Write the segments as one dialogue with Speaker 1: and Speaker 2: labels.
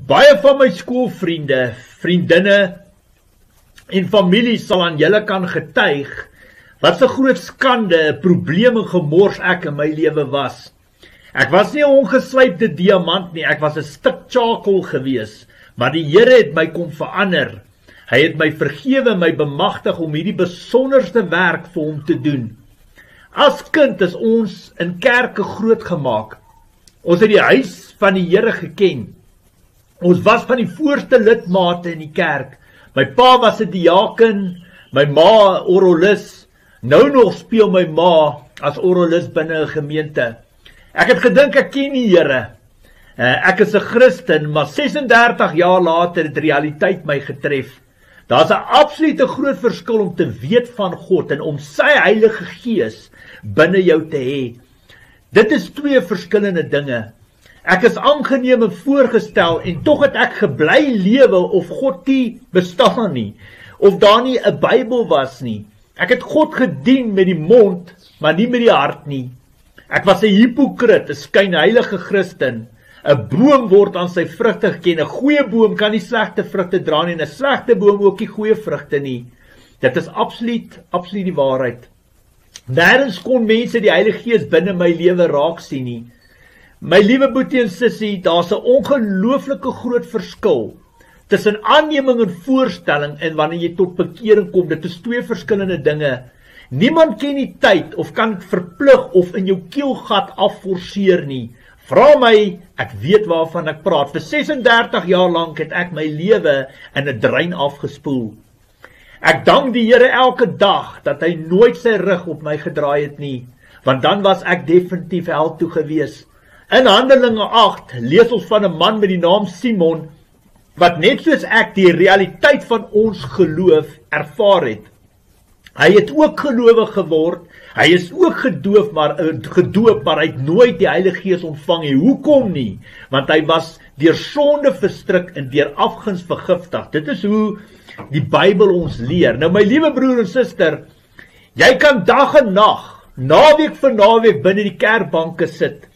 Speaker 1: Baie van my skoolvriende, vriendinne en familie sal aan julle kan getuig wat 'n groot skande, probleme gemors ek in my lewe was. Ek was nie 'n ongeslypte diamant nie, ek was 'n stuk charcoal gewees, maar die Here het my kom verander. Hy het my vergewe, my bemagtig om hierdie besonderste werk vir hom te doen. As kind is ons in kerke grootgemaak. Ons het die huis van die Here geken. Ons was van die voorste lidmate in die kerk. My pa was 'n diaken, my ma orgelis. Nou nog speel my ma as orgelis binne 'n gemeente. Ek het gedink ek ken die Here. Uh, ek is 'n Christen, maar 36 jaar later het realiteit my getref. Daar's 'n absolute groot verskil om te weet van God en om sy Heilige Gees binne jou te hê. Dit is twee verskillende dinge. Ek is aangeneem en voorgestel en tog het ek gebly lewe of God nie bestaan nie of daar nie 'n Bybel was nie. Ek het God gedien met die mond, maar nie met die hart nie. Ek was 'n hipokrit, 'n skynheilige Christen. 'n Boom word aan sy vrugte geken. 'n Goeie boom kan nie slegte vrugte dra nie en 'n slegte boom ook nie goeie vrugte nie. Dit is absoluut absoluut die waarheid. Nêrens kon mense die Heilige Gees binne my lewe raak sien nie. My liewe boetie en sussie, daar's 'n ongelooflike groot verskil tussen aanneming en voorstelling en wanneer jy tot bekering kom. Dit is twee verskillende dinge. Niemand ken die tyd of kan verplig of in jou keelgat afforceer nie. Vra my, ek weet waarvan ek praat. Vir 36 jaar lank het ek my lewe in 'n drein afgespoel. Ek dank die Here elke dag dat hy nooit sy rug op my gedraai het nie, want dan was ek definitief hel toe gewees. In Handelinge 8 lees ons van 'n man met die naam Simon wat net soos ek die realiteit van ons geloof ervaar het. Hy het ook gelowig geword. Hy is ook gedoof maar eh, gedoop maar hy het nooit die Heilige Gees ontvang nie. Hoekom nie? Want hy was deur sonde verstrik en deur afguns vergiftig. Dit is hoe die Bybel ons leer. Nou my liewe broer en suster, jy kan dag en nag, naweek vir naweek binne die kerkbanke sit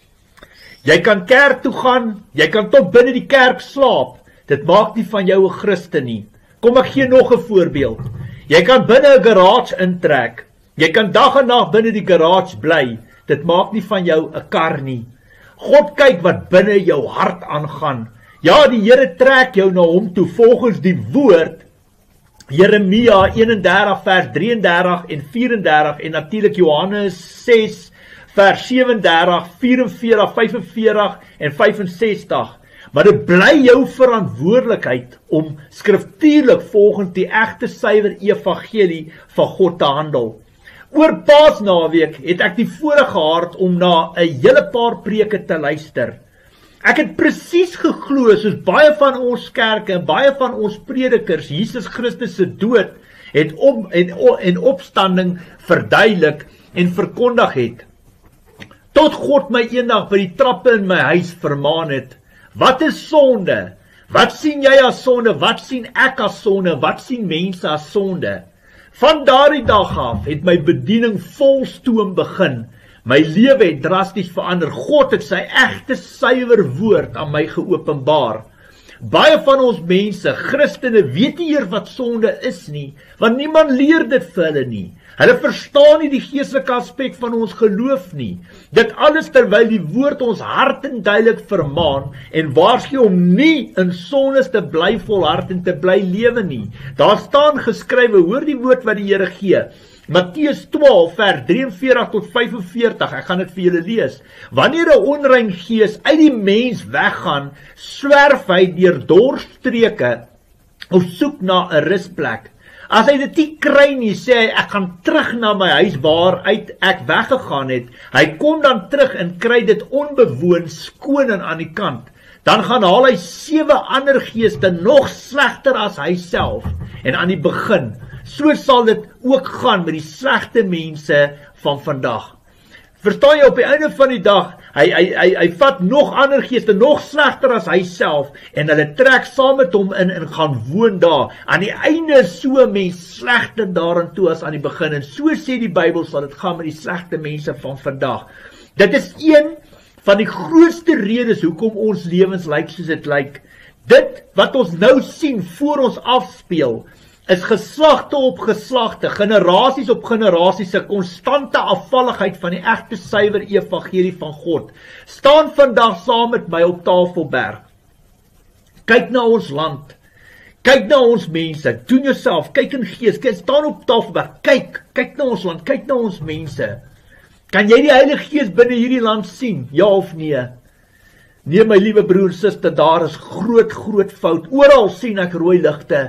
Speaker 1: Jy kan kerk toe gaan, jy kan tot binne die kerk slaap. Dit maak nie van jou 'n Christen nie. Kom ek gee nog 'n voorbeeld. Jy kan binne 'n garage intrek. Jy kan dag en nag binne die garage bly. Dit maak nie van jou 'n kar nie. God kyk wat binne jou hart aangaan. Ja, die Here trek jou na hom toe volgens die woord Jeremia 31 vers 33 en 34 en natuurlik Johannes 6 vers 37, 44, 45 en 65. Maar dit bly jou verantwoordelikheid om skriftuurlik volgens die egte suiwer evangelie van God te handel. Oor Paasnaweek het ek die voorreg gehad om na 'n hele paar preke te luister. Ek het presies geglo soos baie van ons kerke en baie van ons predikers Jesus Christus se dood het om en en opstanding verduidelik en verkondig het tot God my eendag by die trappe in my huis vermaan het. Wat is sonde? Wat sien jy as sonde? Wat sien ek as sonde? Wat sien mense as sonde? Van daardie dag af het my bediening volstoom begin. My lewe het drasties verander. God het sy egte suiwer woord aan my geopenbaar. Baie van ons mense, Christene, weet nie eers wat sonde is nie, want niemand leer dit vir hulle nie. Hulle verstaan nie die geestelike aspek van ons geloof nie. Dit alles terwyl die woord ons hart en duidelik vermaan en waarsku om nie in sondes te bly volhard en te bly lewe nie. Daar staan geskrywe, hoor die woord wat die Here gee. Matteus 12 vers 43 tot 45. Ek gaan dit vir julle lees. Wanneer 'n onrein gees uit die mens weggaan, swerf hy deur dorstreke of soek na 'n rusplek. As hy dit nie kry nie, sê hy ek gaan terug na my huis waar uit ek weggegaan het. Hy kom dan terug en kry dit onbewoon skoon en aan die kant. Dan gaan haal hy sewe ander geeste nog slegter as hy self en aan die begin. So sal dit ook gaan met die slegte mense van vandag. Verstaan jy op die einde van die dag, hy hy hy hy vat nog ander geeste, nog slegter as hy self en hulle trek saam met hom in en gaan woon daar. Aan die einde is so mens slegter daarin toe as aan die begin en so sê die Bybel sal dit gaan met die slegte mense van vandag. Dit is een van die grootste redes hoekom ons lewens lyk soos dit lyk. Dit wat ons nou sien voor ons afspeel, is geslagte op geslagte, generasies op generasies se konstante afvalligheid van die egte suiwer evangelie van God. Staan vandag saam met my op Tafelberg. Kyk na ons land. Kyk na ons mense. Doen jouself, kyk in gees. Kyk staan op Tafelberg. Kyk, kyk na ons land, kyk na ons mense. Kan jy die Heilige Gees binne hierdie land sien? Ja of nee? Nee my liewe broer, suster, daar is groot groot fout. Oral sien ek rooi ligte.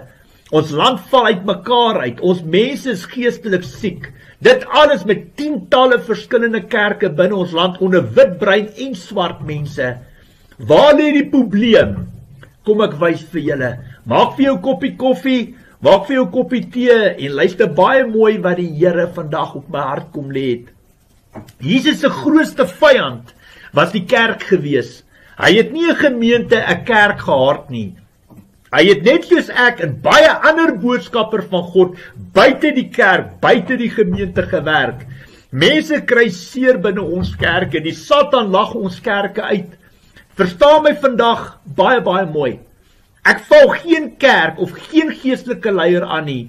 Speaker 1: Ons land val uitmekaar uit. Ons mense is geestelik siek. Dit alles met tientalle verskillende kerke binne ons land onder wit, bruin en swart mense. Waar lê die probleem? Kom ek wys vir julle. Maak vir jou koppie koffie, maak vir jou koppie tee en luister baie mooi wat die Here vandag op my hart kom lê het. Jesus se grootste vyand was die kerk geweest. Hy het nie 'n gemeente, 'n kerk gehad nie. Hy het net soos ek en baie ander boodskappers van God buite die kerk, buite die gemeente gewerk. Mense kry seer binne ons kerke. Die Satan lag ons kerke uit. Verstaan my vandag baie baie mooi. Ek val geen kerk of geen geestelike leier aan nie.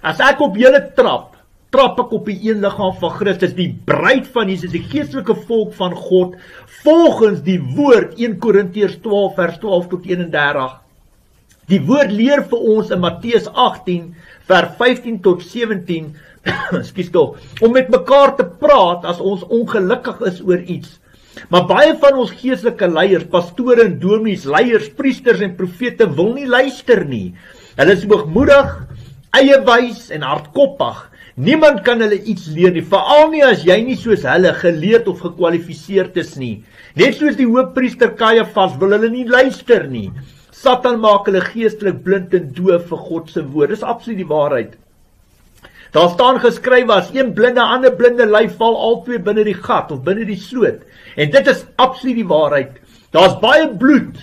Speaker 1: As ek op julle trap, trap ek op die een liggaam van Christus, die bruid van Jesus, die geestelike volk van God, volgens die woord 1 Korintiërs 12 vers 12 tot 31. Die woord leer vir ons in Matteus 18 vers 15 tot 17, ekskuus tog, om met mekaar te praat as ons ongelukkig is oor iets. Maar baie van ons geestelike leiers, pastore en dominees, leiers, priesters en profete wil nie luister nie. Hulle is hoogmoedig, eie wys en hardkoppig. Niemand kan hulle iets leer nie, veral nie as jy nie soos hulle geleerd of gekwalifiseerd is nie. Net soos die hoofpriester Kajafas wil hulle nie luister nie. Satan maak hulle geestelik blind en doof vir God se woord. Dis absoluut die waarheid. Daar staan geskryf as een blinde ander blinde lui val albei binne die gat of binne die sloot. En dit is absoluut die waarheid. Daar's baie bloed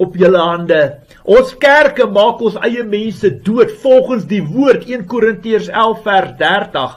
Speaker 1: op julle hande. Ons kerke maak ons eie mense dood volgens die woord 1 Korintiërs 11 vers 30.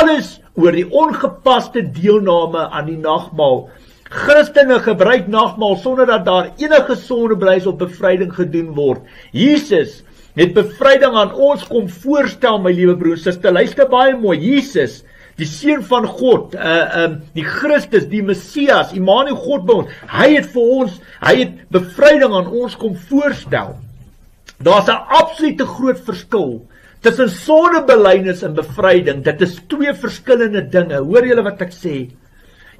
Speaker 1: Alles oor die ongepaste deelname aan die nagmaal. Christene gebruik nagmaal sonder dat daar enige sondebrys of bevryding gedoen word. Jesus het bevryding aan ons kom voorstel, my liewe broers, suster, luister baie mooi. Jesus die seun van God, uh um die Christus, die Messias, Immanuel God by ons. Hy het vir ons, hy het bevryding aan ons kom voorstel. Daar's 'n absolute groot verskil tussen sondebelydenis en bevryding. Dit is twee verskillende dinge. Hoor julle wat ek sê?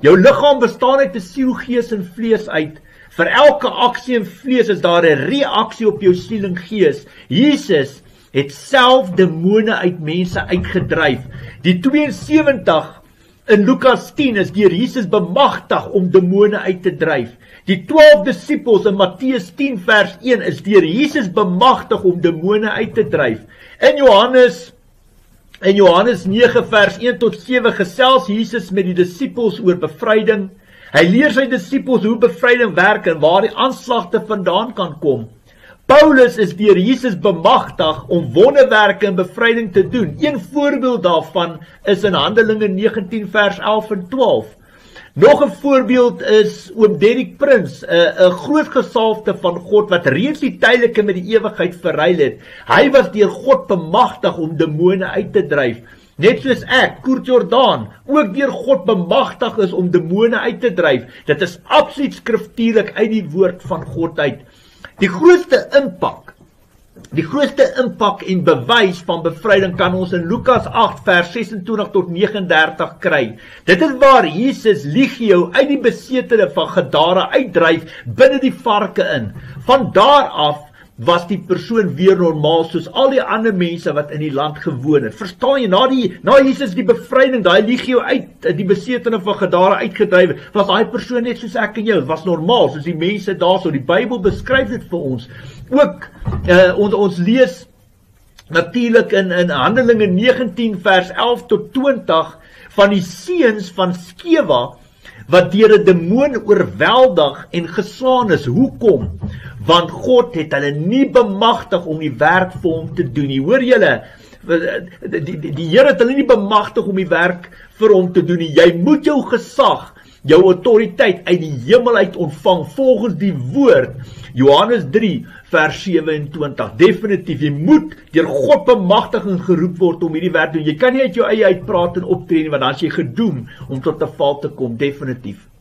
Speaker 1: Jou liggaam bestaan uit 'n siel, gees en vlees uit. Vir elke aksie en vlees is daar 'n reaksie op jou siel en gees. Jesus het self demone uit mense uitgedryf. Die 72 in Lukas 10 is deur Jesus bemagtig om demone uit te dryf. Die 12 disippels in Matteus 10 vers 1 is deur Jesus bemagtig om demone uit te dryf. In Johannes in Johannes 9 vers 1 tot 7 gesels Jesus met die disippels oor bevryding. Hy leer sy disippels hoe bevryding werk en waar die aanslagte vandaan kan kom. Paulus is deur Jesus bemagtig om wonderwerke en bevryding te doen. Een voorbeeld daarvan is in Handelinge 19 vers 11 en 12. Nog 'n voorbeeld is oom Derrick Prins, 'n 'n groot gesalfde van God wat reeds die tydelike met die ewigheid verruil het. Hy was deur God bemagtig om demone uit te dryf. Net soos ek, Koert Jordaan, ook deur God bemagtig is om demone uit te dryf. Dit is absoluut skriftuurlik uit die woord van God uit. Die grootste impak Die grootste impak en bewys van bevryding kan ons in Lukas 8 vers 26 tot 39 kry. Dit is waar Jesus Legio uit die besetene van Gadara uitdryf binne die varke in. Van daar af was die persoon weer normaal soos al die ander mense wat in die land gewoon het. Verstaan jy, na die na Jesus die bevryding, daai legio uit die besetene van Gadara uitgedryf, was daai persoon net soos ek en jy, was normaal soos die mense daarso. Die Bybel beskryf dit vir ons. Ook uh, ons ons lees natuurlik in in Handelinge 19 vers 11 tot 20 van die seuns van Skewa wat deur 'n demoon oorweldig en geslaan is. Hoekom? Want God het hulle nie bemagtig om die werk vir hom te doen nie. Hoor julle? Die die, die Here het hulle nie bemagtig om die werk vir hom te doen nie. Jy moet jou gesag jou autoriteit uit die hemel uit ontvang volgens die woord Johannes 3 vers 27 definitief jy moet deur God bemagtiging geroep word om hierdie werk te doen. Jy kan nie uit jou eie uitpraat en optree nie want dan as jy gedoem om tot 'n val te kom. Definitief